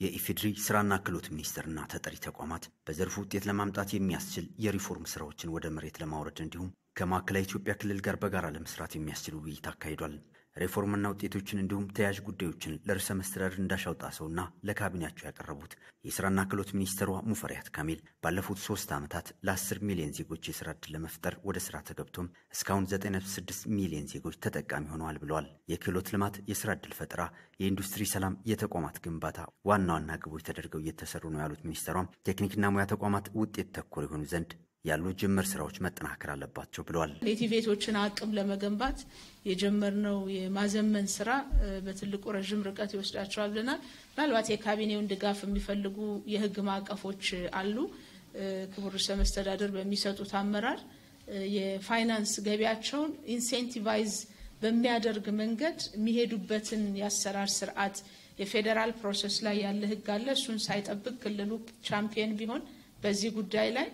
የኢፌዴሪ ስራና ክህሎት ሚኒስቴርና ተጠሪ ተቋማት በዘርፉ ውጤት ለማምጣት የሚያስችል የሪፎርም ስራዎችን ወደ መሬት ለማውረድ እንዲሁም ከማዕከላዊ ኢትዮጵያ ክልል ጋር በጋራ ለመስራት የሚያስችል ውይይት አካሂዷል። ሪፎርምና ውጤቶችን እንዲሁም ተያያዥ ጉዳዮችን ለርዕሰ መስተዳድር እንዳሻው ጣሰውና ለካቢኔያቸው ያቀረቡት የስራና ክህሎት ሚኒስትሯ ሙፈሪያት ካሚል ባለፉት ሶስት ዓመታት ለ10 ሚሊዮን ዜጎች የስራ ዕድል ለመፍጠር ወደ ስራ ተገብቶም እስካሁን 9.6 ሚሊዮን ዜጎች ተጠቃሚ ሆነዋል ብለዋል። የክህሎት ልማት፣ የስራ ዕድል ፈጠራ፣ የኢንዱስትሪ ሰላም፣ የተቋማት ግንባታ ዋና ዋና ግቦች ተደርገው እየተሰሩ ነው ያሉት ሚኒስትሯም ቴክኒክና ሙያ ተቋማት ውጤት ተኮር የሆኑ ዘንድ ያሉ ጅምር ስራዎች መጠናከር አለባቸው ብለዋል። የ TVET ኦችን አቅም ለመገንባት የጀመርነው የማዘመን ስራ በትልቁ ረዥም ርቀት ይወስዳቸዋል ብለናል። ምናልባት የካቢኔውን ድጋፍ የሚፈልጉ የህግ ማዕቀፎች አሉ። ክቡር ርዕሰ መስተዳደር በሚሰጡት አመራር የፋይናንስ ገቢያቸውን incentivize በሚያደርግ መንገድ የሚሄዱበትን የአሰራር ስርዓት የፌዴራል process ላይ ያለ ህግ አለ። እሱን ሳይጠብቅ ክልሉ ቻምፒየን ቢሆን በዚህ ጉዳይ ላይ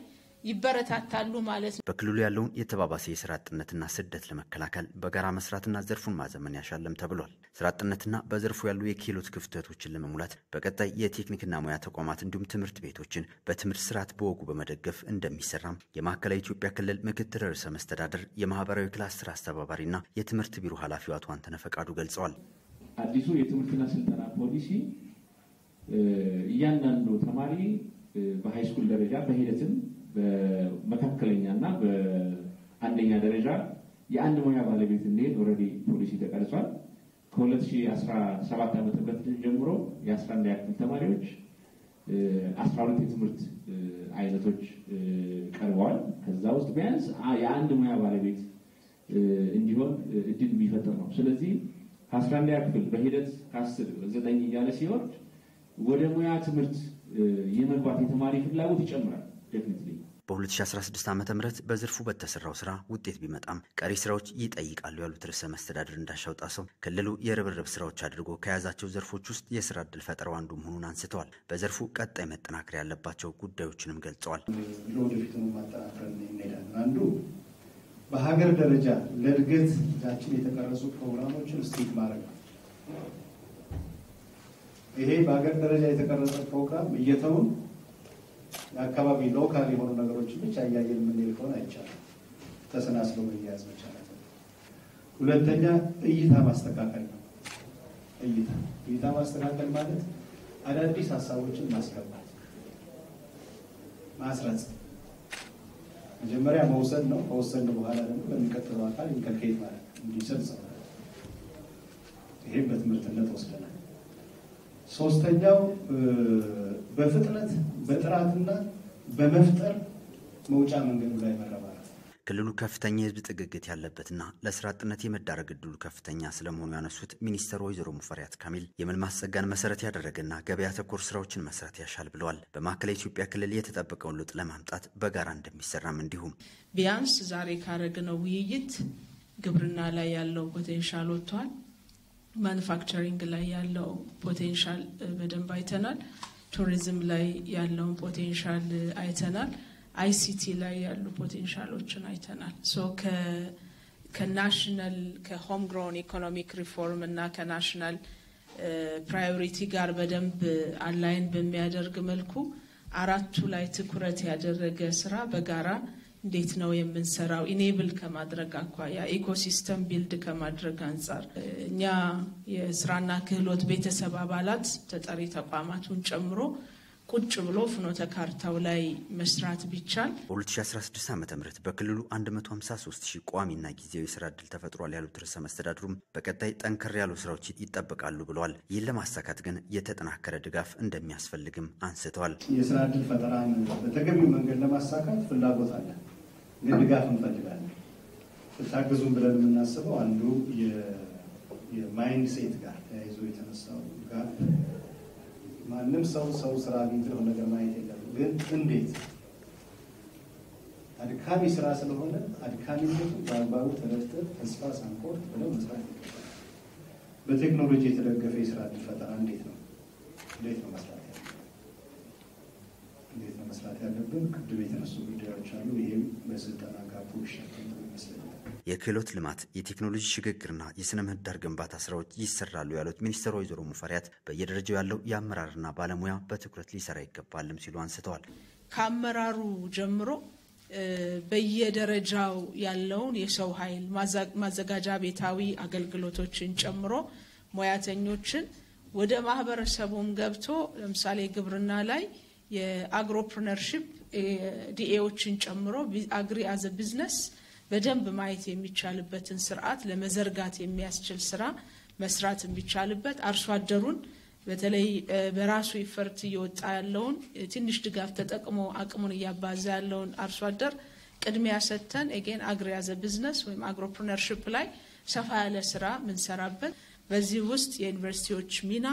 ይበረታታሉ ማለት ነው። በክልሉ ያለውን የተባባሰ የስራ አጥነትና ስደት ለመከላከል በጋራ መስራትና ዘርፉን ማዘመን ያሻልም ተብሏል። ስራ አጥነትና በዘርፉ ያሉ የክህሎት ክፍተቶችን ለመሙላት በቀጣይ የቴክኒክና ሙያ ተቋማት እንዲሁም ትምህርት ቤቶችን በትምህርት ስርዓት በወጉ በመደገፍ እንደሚሰራም የማዕከላዊ ኢትዮጵያ ክልል ምክትል ርዕሰ መስተዳደር የማህበራዊ ክላስተር አስተባባሪና የትምህርት ቢሮ ኃላፊው አቶ አንተነህ ፈቃዱ ገልጸዋል። አዲሱ የትምህርትና ስልጠና ፖሊሲ እያንዳንዱ ተማሪ በ high school ደረጃ በሂደትም በመካከለኛ እና በአንደኛ ደረጃ የአንድ ሙያ ባለቤት እንዲሄድ already ፖሊሲ ተቀርጿል። ከ2017 ዓ ም ጀምሮ የ11 ክፍል ተማሪዎች 12 የትምህርት አይነቶች ቀርበዋል። ከዛ ውስጥ ቢያንስ የአንድ ሙያ ባለቤት እንዲሆን እድል የሚፈጥር ነው። ስለዚህ ከ11 ክፍል በሂደት ከ10 9 እያለ ሲወርድ ወደ ሙያ ትምህርት የመግባት የተማሪ ፍላጎት ይጨምራል definitely በ2016 ዓ ም በዘርፉ በተሰራው ስራ ውጤት ቢመጣም ቀሪ ስራዎች ይጠይቃሉ ያሉት ርዕሰ መስተዳድር እንዳሻው ጣሰው ክልሉ የርብርብ ስራዎች አድርጎ ከያዛቸው ዘርፎች ውስጥ የስራ ዕድል ፈጠራው አንዱ መሆኑን አንስተዋል። በዘርፉ ቀጣይ መጠናከር ያለባቸው ጉዳዮችንም ገልጸዋል። ለወደፊቱ ማጠናከር እንሄዳለን። አንዱ በሀገር ደረጃ ለእድገታችን የተቀረጹ ፕሮግራሞችን ስቴት ማድረግ ይሄ በሀገር ደረጃ የተቀረጸ ፕሮግራም እየተውን የአካባቢ local የሆኑ ነገሮችን ብቻ እያየን የምንሄድ አይቻልም። ተሰናስሎ መያያዝ መቻል ሁለተኛ እይታ ማስተካከል ነው። እይታ እይታ ማስተካከል ማለት አዳዲስ ሀሳቦችን ማስገባት፣ ማስረጽ። መጀመሪያ መውሰድ ነው። ከወሰድን በኋላ ደግሞ ለሚቀጥለው አካል ኢንከልኬት ማለት እንዲሰጥ ሰው በትምህርትነት ወስደናል። ሶስተኛው በፍጥነት በጥራትና በመፍጠር መውጫ መንገዱ ላይ ክልሉ ከፍተኛ የሕዝብ ጥግግት ያለበትና ለስራ አጥነት የመዳረግ እድሉ ከፍተኛ ስለመሆኑ ያነሱት ሚኒስትር ወይዘሮ ሙፈሪያት ካሚል የመልማት ጸጋን መሰረት ያደረገና ገበያ ተኮር ስራዎችን መስራት ያሻል ብለዋል። በማዕከላዊ ኢትዮጵያ ክልል የተጠበቀውን ለውጥ ለማምጣት በጋራ እንደሚሰራም እንዲሁም ቢያንስ ዛሬ ካረግነው ውይይት ግብርና ላይ ያለው potential ወጥቷል። manufacturing ላይ ያለው potential በደንብ አይተናል። ቱሪዝም ላይ ያለውን potential አይተናል። ICT ላይ ያሉ potential ኦችን አይተናል። ከ national ከ homegrown economic reform እና ከ national priority ጋር በደንብ align በሚያደርግ መልኩ አራቱ ላይ ትኩረት ያደረገ ስራ በጋራ እንዴት ነው የምንሰራው? enable ከማድረግ አኳያ ecosystem build ከማድረግ አንጻር እኛ የስራና ክህሎት ቤተሰብ አባላት ተጠሪ ተቋማቱን ጨምሮ ቁጭ ብሎ ፍኖተ ካርታው ላይ መስራት ቢቻል በ2016 ዓ ም በክልሉ 153 ሺህ ቋሚና ጊዜያዊ የስራ ዕድል ተፈጥሯል ያሉት ርዕሰ መስተዳድሩም በቀጣይ ጠንከር ያሉ ስራዎች ይጠበቃሉ ብለዋል። ይህን ለማሳካት ግን የተጠናከረ ድጋፍ እንደሚያስፈልግም አንስተዋል። የስራ ዕድል ፈጠራን በተገቢው መንገድ ለማሳካት ፍላጎት አለ፣ ግን ድጋፍ እንፈልጋለን። ታግዙም ብለን የምናስበው አንዱ የማይንድ ሴት ጋር ተያይዞ የተነሳው ጋር ማንም ሰው ሰው ስራ የሆነ ነገር ማየት የለም። ግን እንዴት አድካሚ ስራ ስለሆነ አድካሚነቱ በአግባቡ ተረድተን ተስፋ ሳንቆርጥ ብለው መስራት ይገባል። በቴክኖሎጂ የተደገፈ የስራ ዕድል ፈጠራ እንዴት ነው እንዴት ነው መስራት እንዴት ነው መስራት ያለብን ቅድም የተነሱ ጉዳዮች አሉ። ይህም በስልጠና ጋፑ ይሸፈን ይመስለኛል። የክህሎት ልማት፣ የቴክኖሎጂ ሽግግርና የስነ ምህዳር ግንባታ ስራዎች ይሰራሉ ያሉት ሚኒስትር ወይዘሮ ሙፈሪያት በየደረጃው ያለው የአመራርና ባለሙያ በትኩረት ሊሰራ ይገባልም ሲሉ አንስተዋል። ከአመራሩ ጀምሮ በየደረጃው ያለውን የሰው ኃይል ማዘጋጃ ቤታዊ አገልግሎቶችን ጨምሮ ሙያተኞችን ወደ ማህበረሰቡም ገብቶ ለምሳሌ ግብርና ላይ የ agropreneurship DA ዎችን ጨምሮ agri as a business በደንብ ማየት የሚቻልበትን ስርዓት ለመዘርጋት የሚያስችል ስራ መስራት የሚቻልበት አርሶ አደሩን በተለይ በራሱ effort እየወጣ ያለውን ትንሽ ድጋፍ ተጠቅሞ አቅሙን እያባዛ ያለውን አርሶ አደር ቅድሚያ ሰጥተን again agri as a business ወይም agropreneurship ላይ ሰፋ ያለ ስራ ምንሰራበት በዚህ ውስጥ የዩኒቨርሲቲዎች ሚና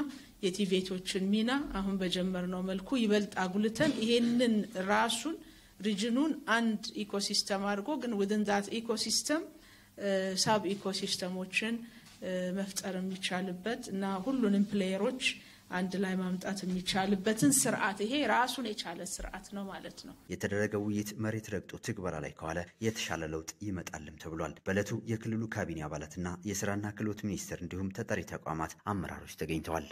የ TVET ኦችን ሚና አሁን በጀመርነው መልኩ ይበልጥ አጉልተን ይሄንን ራሱን ሪጅኑን አንድ ecosystem አድርጎ ግን within that ecosystem sub ecosystem ኦችን መፍጠር የሚቻልበት እና ሁሉንም player ኦች አንድ ላይ ማምጣት የሚቻልበትን ስርዓት ይሄ ራሱን የቻለ ስርዓት ነው ማለት ነው። የተደረገው ውይይት መሬት ረግጦ ትግበራ ላይ ከዋለ የተሻለ ለውጥ ይመጣልም ተብሏል። በዕለቱ የክልሉ ካቢኔ አባላትና የስራና ክህሎት ሚኒስቴር እንዲሁም ተጠሪ ተቋማት አመራሮች ተገኝተዋል።